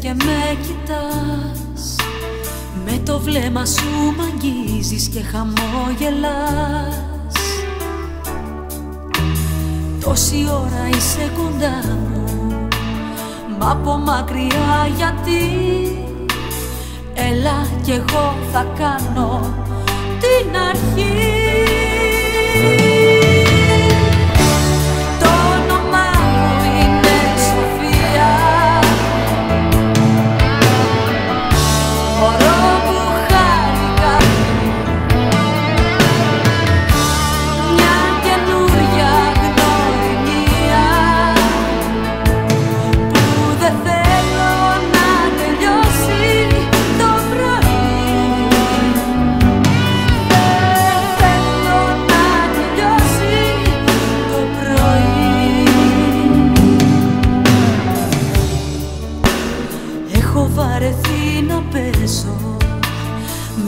και με κοιτάς. Με το βλέμμα σου μ' αγγίζεις και χαμόγελας Τόση ώρα είσαι κοντά μου Μα από μακριά γιατί. Έλα κι εγώ θα κάνω την αρχή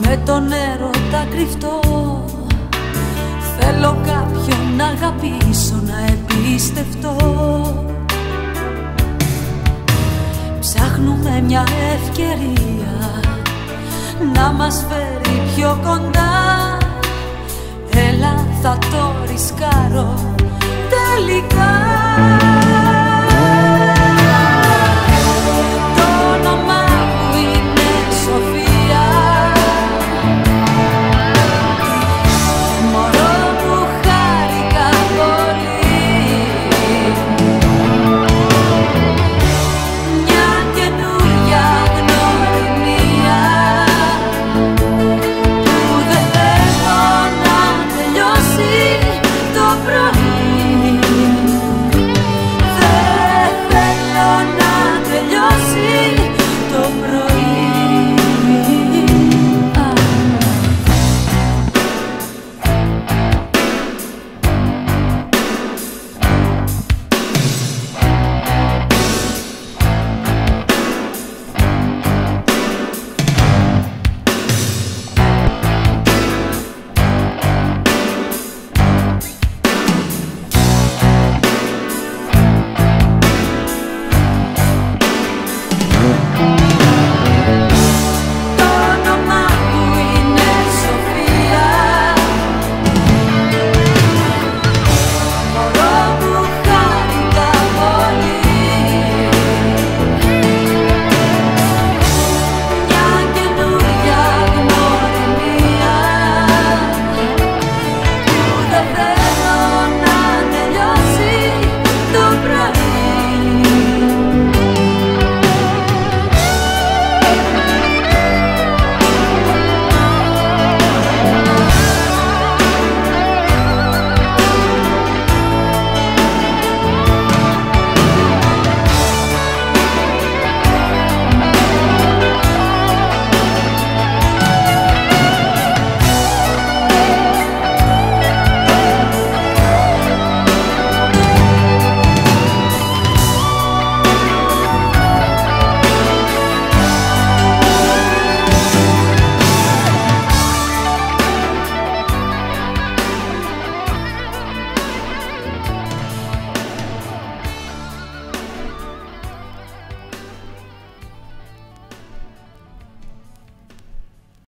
με τον έρωτα κρυφτό. Θέλω κάποιον να αγαπήσω, να εμπιστευτώ. Ψάχνουμε μια ευκαιρία να μας φέρει πιο κοντά. Έλα θα το ρισκάρω τελικά